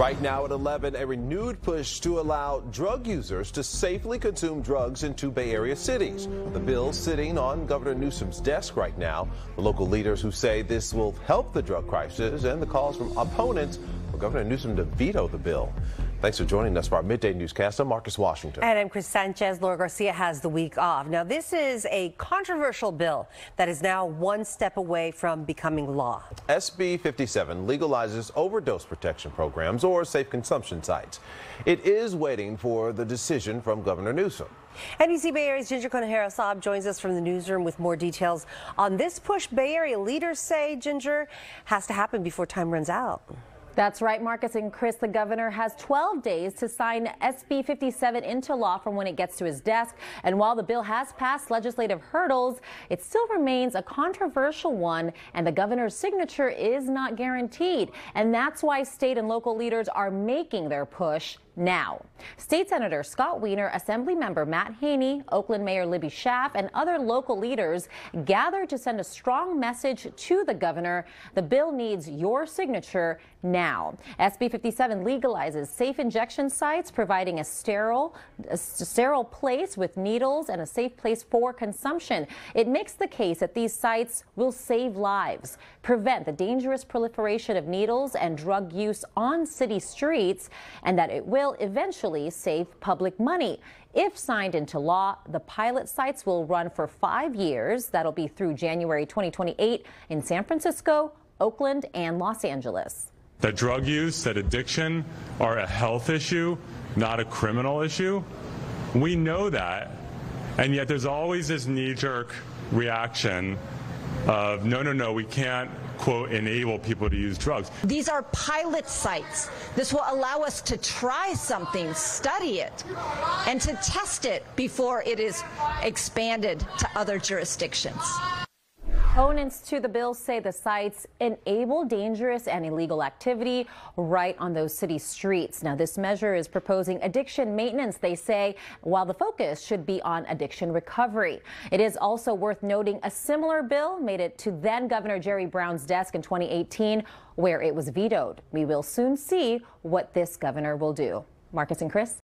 Right now at 11, a renewed push to allow drug users to safely consume drugs in two Bay Area cities. The bill sitting on Governor Newsom's desk right now. The local leaders who say this will help the drug crisis and the calls from opponents for Governor Newsom to veto the bill. Thanks for joining us for our midday newscast. I'm Marcus Washington. And I'm Chris Sanchez. Laura Garcia has the week off. Now, this is a controversial bill that is now one step away from becoming law. SB 57 legalizes overdose protection programs or safe consumption sites. It is waiting for the decision from Governor Newsom. NBC Bay Area's Ginger Conejero joins us from the newsroom with more details on this push Bay Area leaders say, Ginger, has to happen before time runs out. That's right, Marcus and Chris. The governor has 12 days to sign SB 57 into law from when it gets to his desk. And while the bill has passed legislative hurdles, it still remains a controversial one, and the governor's signature is not guaranteed. And that's why state and local leaders are making their push now. State Senator Scott Wiener, Assembly Member Matt Haney, Oakland Mayor Libby Schaaf, and other local leaders gathered to send a strong message to the governor. The bill needs your signature now. SB 57 legalizes safe injection sites, providing a sterile, a sterile place with needles and a safe place for consumption. It makes the case that these sites will save lives, prevent the dangerous proliferation of needles and drug use on city streets, and that it will will eventually save public money. If signed into law, the pilot sites will run for five years. That'll be through January 2028 in San Francisco, Oakland, and Los Angeles. That drug use, that addiction are a health issue, not a criminal issue. We know that. And yet there's always this knee jerk reaction of no, no, no, we can't quote, enable people to use drugs. These are pilot sites. This will allow us to try something, study it, and to test it before it is expanded to other jurisdictions. Opponents to the bill say the sites enable dangerous and illegal activity right on those city streets. Now, this measure is proposing addiction maintenance, they say, while the focus should be on addiction recovery. It is also worth noting a similar bill made it to then Governor Jerry Brown's desk in 2018, where it was vetoed. We will soon see what this governor will do. Marcus and Chris.